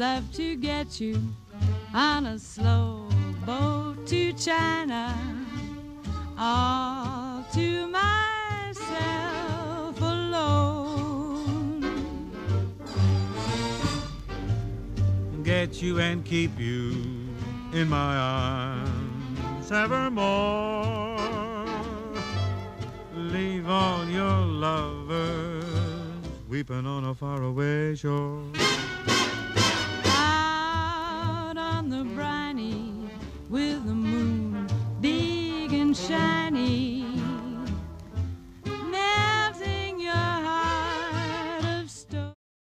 love to get you on a slow boat to China, all to myself alone. Get you and keep you in my arms evermore. Leave all your lovers weeping on a faraway shore. Annie.